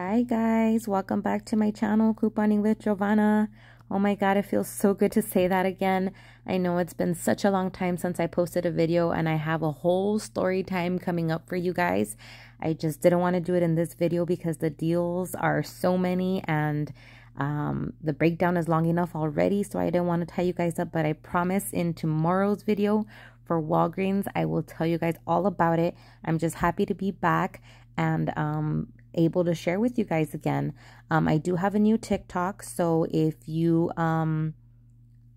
Hi guys, welcome back to my channel, Couponing with Jovanna. Oh my god, it feels so good to say that again. I know it's been such a long time since I posted a video and I have a whole story time coming up for you guys. I just didn't want to do it in this video because the deals are so many and um, the breakdown is long enough already, so I didn't want to tie you guys up, but I promise in tomorrow's video for Walgreens, I will tell you guys all about it. I'm just happy to be back and um, able to share with you guys again. Um, I do have a new TikTok, so if you, um,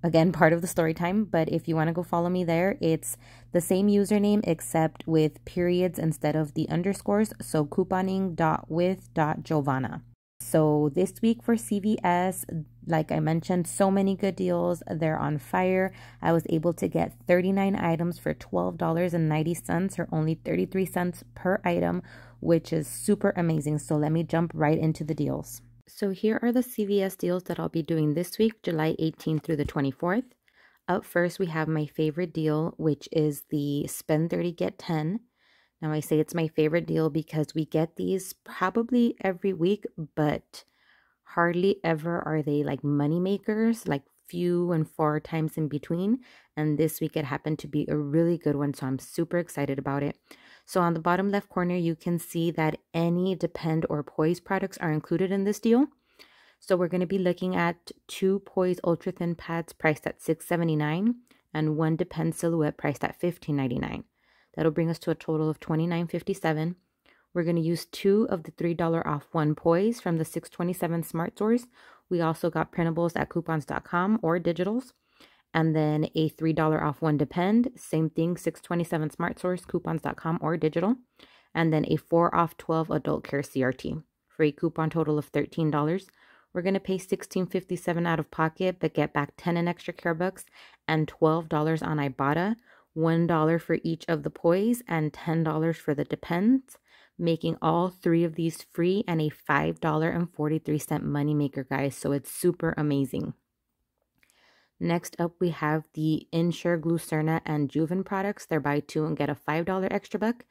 again, part of the story time, but if you want to go follow me there, it's the same username except with periods instead of the underscores. So couponing.with.jovanna. So this week for CVS, like I mentioned, so many good deals. They're on fire. I was able to get 39 items for $12.90 or only 33 cents per item, which is super amazing. So let me jump right into the deals. So here are the CVS deals that I'll be doing this week, July 18th through the 24th. Up first, we have my favorite deal, which is the spend 30, get 10. Now, I say it's my favorite deal because we get these probably every week, but hardly ever are they like money makers, like few and far times in between. And this week it happened to be a really good one, so I'm super excited about it. So on the bottom left corner, you can see that any Depend or Poise products are included in this deal. So we're going to be looking at two Poise Ultra Thin pads priced at $6.79 and one Depend Silhouette priced at $15.99. That'll bring us to a total of $29.57. We're going to use two of the $3 off one Poise from the 627 Smart Source. We also got printables at coupons.com or digitals. And then a $3 off one Depend. Same thing, 627 Smart Source, coupons.com or digital. And then a 4 off 12 Adult Care CRT for a coupon total of $13. We're going to pay $16.57 out of pocket, but get back 10 in extra care bucks and $12 on Ibotta. $1 for each of the poise and $10 for the depends, making all three of these free and a $5.43 moneymaker, guys. So it's super amazing. Next up, we have the Ensure Glucerna and Juven products. They're buy two and get a $5 extra buck.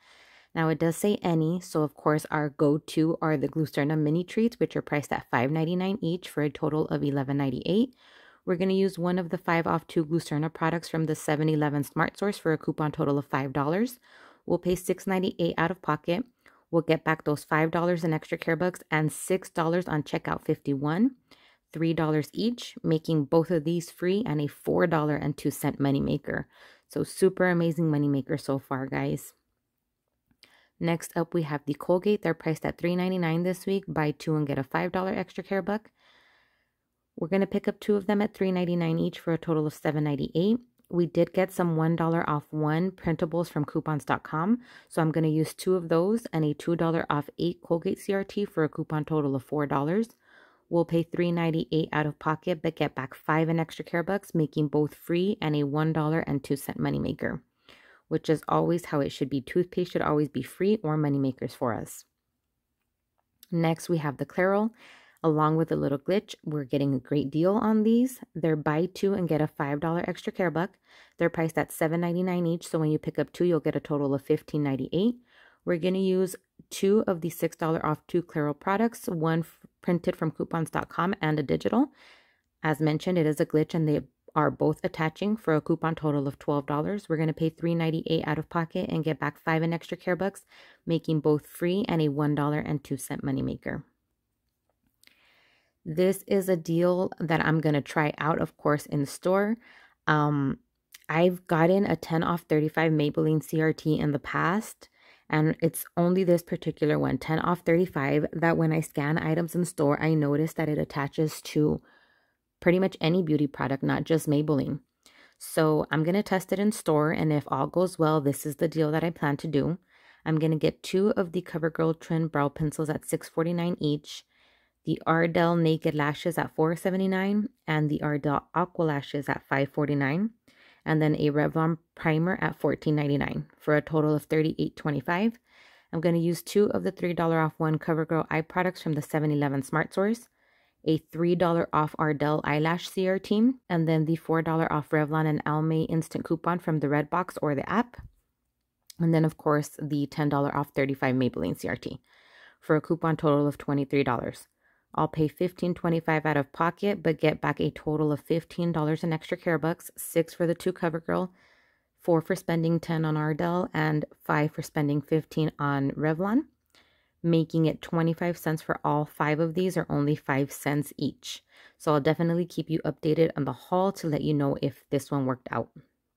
Now it does say any, so of course our go-to are the Glucerna mini treats, which are priced at $5.99 each for a total of $11.98. We're going to use one of the 5 off 2 Glucerna products from the 7-Eleven Smart Source for a coupon total of $5. We'll pay $6.98 out of pocket. We'll get back those $5 in extra care bucks and $6 on checkout 51, $3 each, making both of these free and a $4 and 2 cent moneymaker. So super amazing moneymaker so far, guys. Next up, we have the Colgate. They're priced at $3.99 this week. Buy two and get a $5 extra care buck. We're going to pick up two of them at $3.99 each for a total of $7.98. We did get some $1 off one printables from coupons.com. So I'm going to use two of those and a $2 off eight Colgate CRT for a coupon total of $4. We'll pay $3.98 out of pocket, but get back five in extra care bucks, making both free and a $1 and 2 cent moneymaker, which is always how it should be. Toothpaste should always be free or moneymakers for us. Next, we have the Clairol. Along with a little glitch, we're getting a great deal on these. They're buy two and get a $5 extra care buck. They're priced at $7.99 each, so when you pick up two, you'll get a total of $15.98. We're going to use two of the $6 off two Clairol products, one printed from coupons.com and a digital. As mentioned, it is a glitch and they are both attaching for a coupon total of $12. We're going to pay $3.98 out of pocket and get back 5 in extra care bucks, making both free and a $1 and 2 cent moneymaker. This is a deal that I'm going to try out, of course, in store. Um, I've gotten a 10 off 35 Maybelline CRT in the past, and it's only this particular one, 10 off 35, that when I scan items in store, I notice that it attaches to pretty much any beauty product, not just Maybelline. So I'm going to test it in store, and if all goes well, this is the deal that I plan to do. I'm going to get two of the CoverGirl Trin Brow Pencils at $6.49 each the Ardell Naked Lashes at $4.79 and the Ardell Aqua Lashes at $5.49 and then a Revlon primer at $14.99 for a total of $38.25. I'm going to use two of the $3 off one CoverGirl eye products from the 7-Eleven Smart Source, a $3 off Ardell eyelash CRT, and then the $4 off Revlon and Almay instant coupon from the Redbox or the app. And then, of course, the $10 off 35 Maybelline CRT for a coupon total of $23. I'll pay $15.25 out of pocket, but get back a total of $15 in extra care bucks, 6 for the two CoverGirl, 4 for spending 10 on Ardell, and 5 for spending 15 on Revlon, making it 25 cents for all 5 of these or only 5 cents each. So I'll definitely keep you updated on the haul to let you know if this one worked out.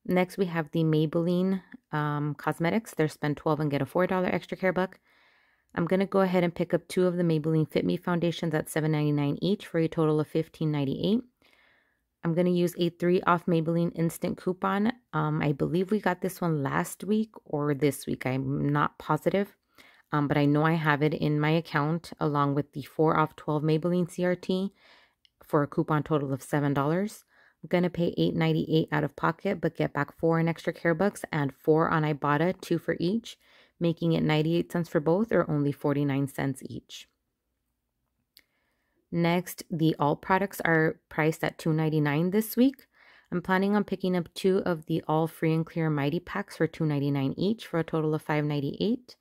Next, we have the Maybelline um, Cosmetics. They're spend 12 and get a $4 extra care buck. I'm going to go ahead and pick up two of the Maybelline Fit Me foundations at $7.99 each for a total of $15.98. I'm going to use a 3 off Maybelline Instant coupon. Um, I believe we got this one last week or this week. I'm not positive, um, but I know I have it in my account along with the 4 off 12 Maybelline CRT for a coupon total of $7. I'm going to pay $8.98 out of pocket, but get back 4 in extra care bucks and 4 on Ibotta, 2 for each making it 98 cents for both or only 49 cents each. Next, the all products are priced at $2.99 this week. I'm planning on picking up two of the all free and clear mighty packs for $2.99 each for a total of $5.98.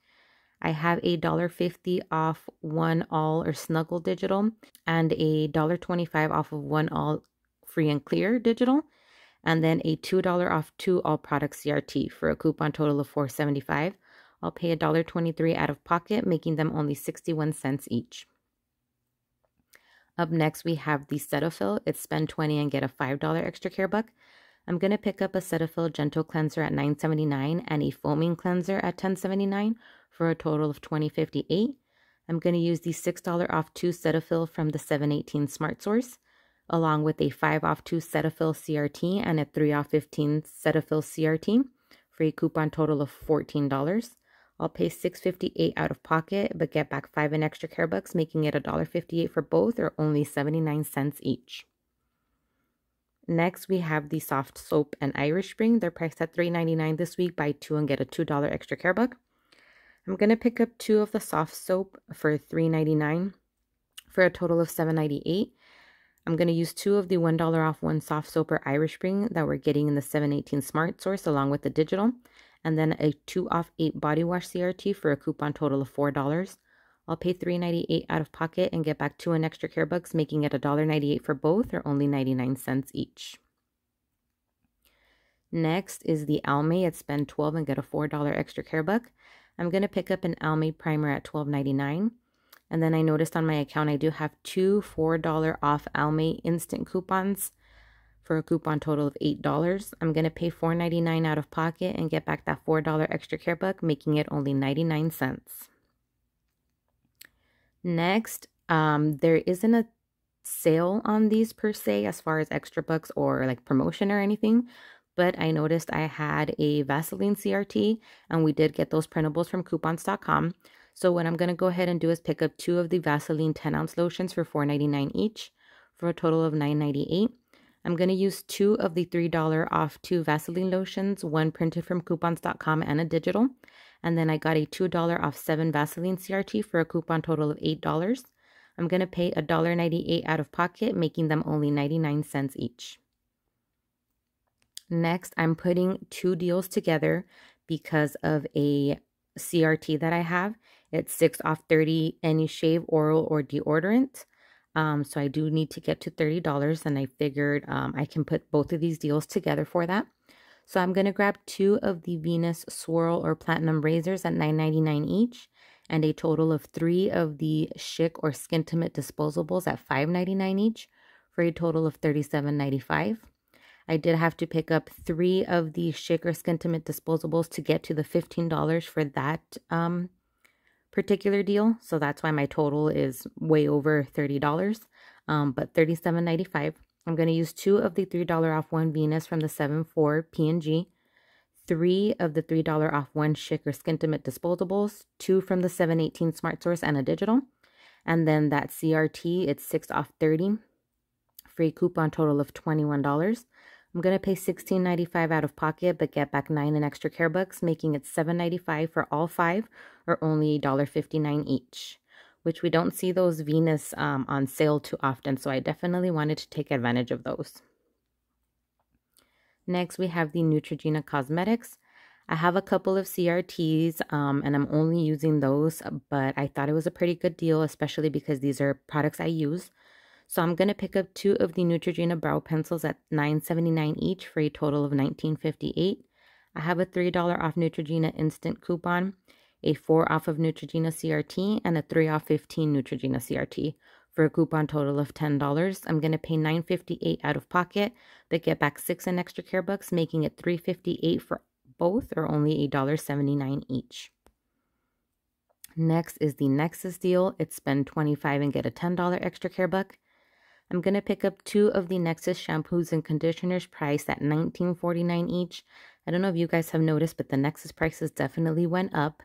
I have a $1.50 off one all or snuggle digital and a $1.25 off of one all free and clear digital and then a $2 off two all products CRT for a coupon total of $4.75 I'll pay $1.23 out of pocket, making them only 61 cents each. Up next, we have the Cetaphil. It's spend 20 and get a $5 extra care buck. I'm going to pick up a Cetaphil Gentle Cleanser at $9.79 and a Foaming Cleanser at $10.79 for a total of $20.58. I'm going to use the $6 off 2 Cetaphil from the 718 Smart Source, along with a 5 off 2 Cetaphil CRT and a 3 off 15 Cetaphil CRT for a coupon total of $14. I'll pay $6.58 out of pocket, but get back 5 in extra care bucks, making it $1.58 for both or only 79 cents each. Next, we have the soft soap and Irish Spring. They're priced at $3.99 this week. Buy two and get a $2 extra care buck. I'm going to pick up two of the soft soap for $3.99 for a total of $7.98. I'm going to use two of the $1 off one soft soap or Irish Spring that we're getting in the 718 Smart Source along with the digital and then a 2 off 8 body wash CRT for a coupon total of $4. I'll pay $3.98 out of pocket and get back 2 in extra care bucks, making it $1.98 for both or only 99 cents each. Next is the Almay at spend 12 and get a $4 extra care buck. I'm going to pick up an Almay primer at $12.99. And then I noticed on my account I do have two $4 off Almay instant coupons for a coupon total of $8. I'm going to pay $4.99 out of pocket and get back that $4 extra care buck, making it only 99 cents. Next, um, there isn't a sale on these per se as far as extra bucks or like promotion or anything, but I noticed I had a Vaseline CRT and we did get those printables from coupons.com. So what I'm going to go ahead and do is pick up two of the Vaseline 10 ounce lotions for $4.99 each for a total of $9.98. I'm going to use two of the $3 off two Vaseline lotions, one printed from coupons.com and a digital. And then I got a $2 off seven Vaseline CRT for a coupon total of $8. I'm going to pay $1.98 out of pocket, making them only 99 cents each. Next, I'm putting two deals together because of a CRT that I have. It's 6 off 30 any shave, oral, or deodorant. Um, so I do need to get to $30 and I figured um, I can put both of these deals together for that. So I'm going to grab two of the Venus Swirl or Platinum Razors at $9.99 each and a total of three of the Schick or Skintimate disposables at $5.99 each for a total of $37.95. I did have to pick up three of the Schick or Skintimate disposables to get to the $15 for that um, particular deal. So that's why my total is way over $30, um, but $37.95. I'm going to use two of the $3 off one Venus from the 7-4 P&G, three of the $3 off one Schick or Skintimate disposables, two from the 718 Smart Source and a digital. And then that CRT, it's 6 off 30. Free coupon total of $21. I'm going to pay $16.95 out of pocket, but get back 9 in extra care bucks, making it $7.95 for all five, or only $1.59 each, which we don't see those Venus um, on sale too often, so I definitely wanted to take advantage of those. Next, we have the Neutrogena Cosmetics. I have a couple of CRTs um, and I'm only using those, but I thought it was a pretty good deal, especially because these are products I use. So I'm going to pick up two of the Neutrogena brow pencils at $9.79 each for a total of $19.58. I have a $3 off Neutrogena instant coupon, a 4 off of Neutrogena CRT, and a 3 off 15 Neutrogena CRT for a coupon total of $10. I'm going to pay $9.58 out of pocket, but get back 6 in extra care bucks, making it $3.58 for both or only $1.79 each. Next is the Nexxus deal. It's spend 25 and get a $10 extra care buck. I'm going to pick up two of the Nexxus shampoos and conditioners priced at $19.49 each. I don't know if you guys have noticed, but the Nexxus prices definitely went up.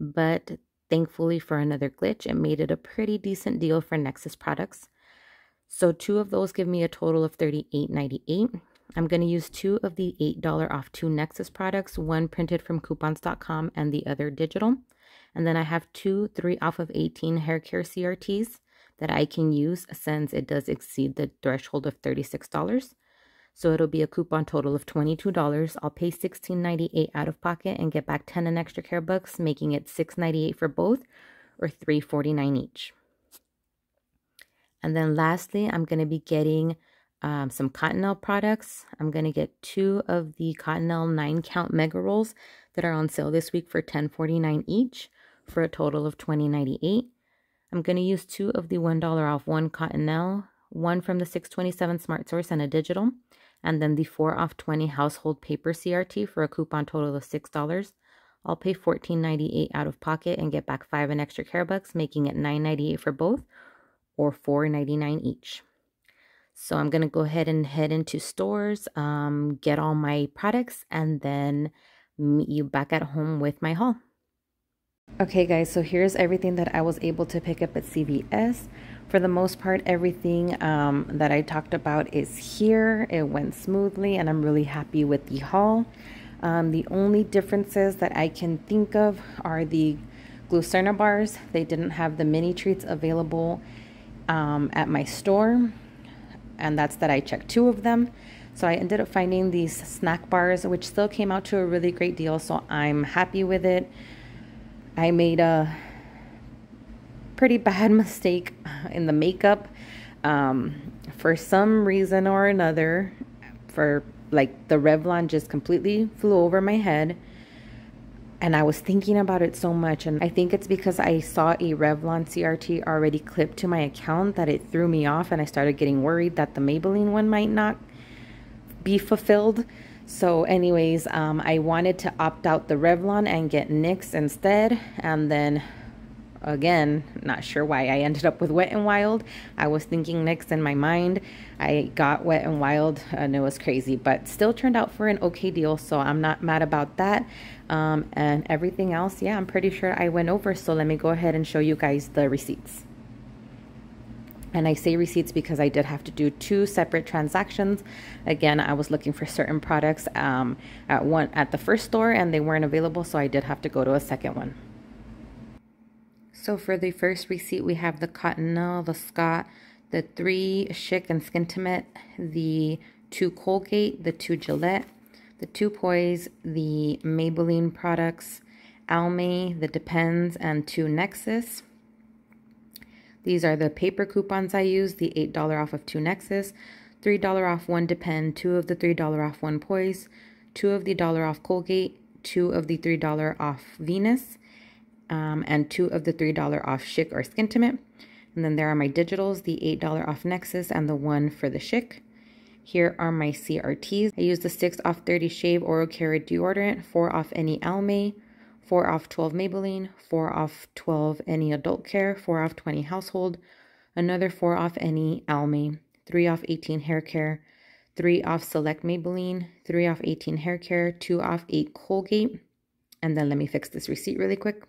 But thankfully for another glitch, it made it a pretty decent deal for Nexxus products. So two of those give me a total of $38.98. I'm going to use two of the $8 off two Nexxus products, one printed from coupons.com and the other digital. And then I have two 3 off of 18 hair care CRTs that I can use since it does exceed the threshold of $36. So it'll be a coupon total of $22. I'll pay $16.98 out of pocket and get back 10 in extra care bucks, making it $6.98 for both or $3.49 each. And then lastly, I'm going to be getting um, some Cottonelle products. I'm going to get two of the Cottonelle 9 count mega rolls that are on sale this week for $10.49 each for a total of $20.98. I'm going to use two of the $1 off one Cottonelle, one from the 627 Smart Source and a digital, and then the 4 off 20 household paper CRT for a coupon total of $6. I'll pay $14.98 out of pocket and get back 5 in extra care bucks, making it $9.98 for both or $4.99 each. So I'm going to go ahead and head into stores, um, get all my products, and then meet you back at home with my haul. Okay guys, so here's everything that I was able to pick up at CVS. For the most part, everything um, that I talked about is here. It went smoothly and I'm really happy with the haul. Um, the only differences that I can think of are the Glucerna bars. They didn't have the mini treats available um, at my store. And that's that I checked two of them. So I ended up finding these snack bars, which still came out to a really great deal. So I'm happy with it. I made a pretty bad mistake in the makeup. Um, for some reason or another, for like the Revlon just completely flew over my head. And I was thinking about it so much. And I think it's because I saw a Revlon CRT already clipped to my account that it threw me off. And I started getting worried that the Maybelline one might not be fulfilled. So anyways, um, I wanted to opt out the Revlon and get NYX instead. And then again, not sure why I ended up with Wet and Wild. I was thinking NYX in my mind. I got Wet and Wild and it was crazy, but still turned out for an okay deal. So I'm not mad about that. Um, and everything else, yeah, I'm pretty sure I went over. So let me go ahead and show you guys the receipts. And I say receipts because I did have to do two separate transactions. Again, I was looking for certain products um, at one at the first store and they weren't available, so I did have to go to a second one. So for the first receipt, we have the Cottonelle, the Scott, the three Schick and Skintimate, the two Colgate, the two Gillette, the two Poise, the Maybelline products, Almay, the Depends, and two Nexxus. These are the paper coupons I use, the $8 off of two Nexxus, $3 off one Depend, two of the $3 off one Poise, two of the dollar off Colgate, two of the $3 off Venus, um, and two of the $3 off Schick or Skintimate. And then there are my digitals, the $8 off Nexxus and the one for the Schick. Here are my CRTs. I use the 6 off 30 Shave Oral Care Deodorant, 4 off any Almay, 4 off 12 Maybelline, 4 off 12 any adult care, 4 off 20 household, another 4 off any Almay, 3 off 18 hair care, 3 off select Maybelline, 3 off 18 hair care, 2 off 8 Colgate. And then let me fix this receipt really quick.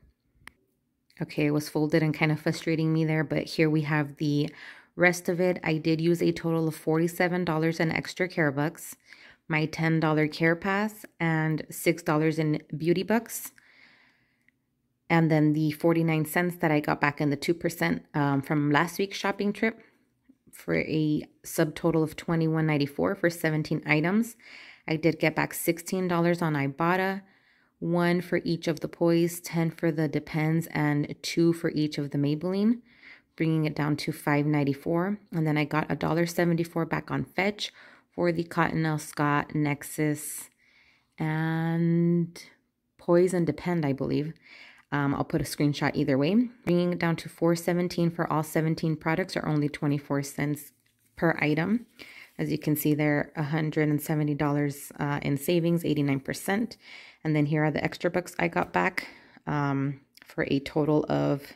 Okay, it was folded and kind of frustrating me there, but here we have the rest of it. I did use a total of $47 in extra care bucks, my $10 care pass, and $6 in beauty bucks and then the 49 cents that I got back in the 2% um, from last week's shopping trip for a subtotal of $21.94 for 17 items. I did get back $16 on Ibotta, one for each of the Poise, 10 for the Depends, and two for each of the Maybelline, bringing it down to $5.94. And then I got $1.74 back on Fetch for the Cottonelle Scott Nexxus and Poise and Depend, I believe. Um, I'll put a screenshot either way. Bringing it down to 417 for all 17 products or only 24 cents per item. As you can see there, $170 uh, in savings, 89%. And then here are the extra bucks I got back um, for a total of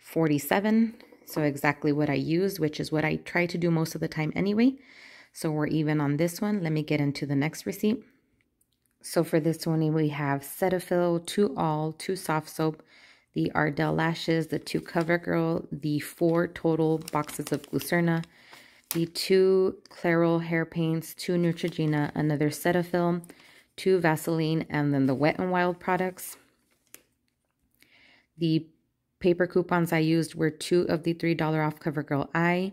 47. So exactly what I used, which is what I try to do most of the time anyway. So we're even on this one. Let me get into the next receipt. So for this one, we have Cetaphil, two all, two soft soap, the Ardell lashes, the two CoverGirl, the four total boxes of Glucerna, the two Clairol hair paints, two Neutrogena, another Cetaphil, two Vaseline, and then the Wet n Wild products. The paper coupons I used were two of the $3 off CoverGirl Eye,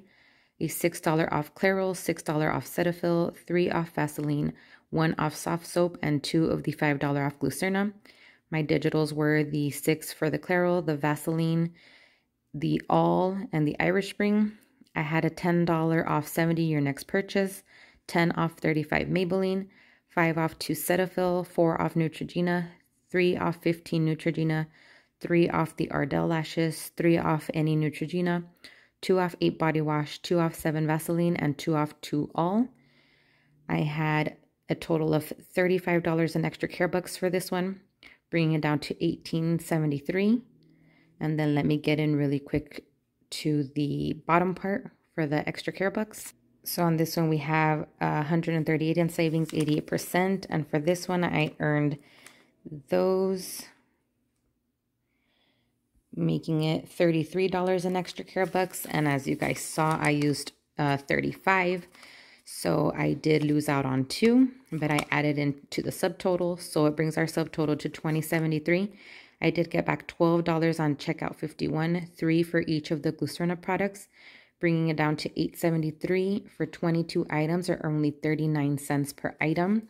a $6 off Clairol, $6 off Cetaphil, three off Vaseline, one off soft soap, and two of the $5 off Glucerna. My digitals were the six for the Clairol, the Vaseline, the All, and the Irish Spring. I had a $10 off 70 your next purchase, 10 off 35 Maybelline, 5 off 2 Cetaphil, 4 off Neutrogena, 3 off 15 Neutrogena, 3 off the Ardell lashes, 3 off any Neutrogena, 2 off 8 body wash, 2 off 7 Vaseline, and 2 off 2 all. I had a total of $35 in extra care bucks for this one, bringing it down to $18.73. And then let me get in really quick to the bottom part for the extra care bucks. So on this one, we have uh, 138 in savings, 88%. And for this one, I earned those, making it $33 in extra care bucks. And as you guys saw, I used uh, 35 so I did lose out on two, but I added into the subtotal. So it brings our subtotal to 2073. I did get back $12 on checkout 51, three for each of the Glucerna products, bringing it down to 873 for 22 items or only 39 cents per item,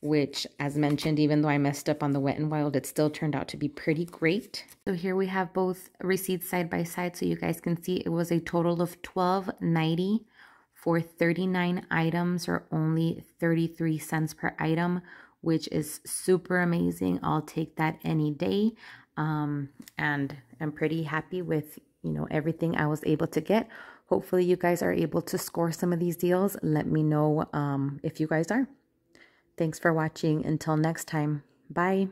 which as mentioned, even though I messed up on the Wet and Wild, it still turned out to be pretty great. So here we have both receipts side by side so you guys can see it was a total of 12.90 for 39 items or only 33 cents per item, which is super amazing. I'll take that any day. Um, and I'm pretty happy with, you know, everything I was able to get. Hopefully you guys are able to score some of these deals. Let me know um, if you guys are. Thanks for watching. Until next time. Bye.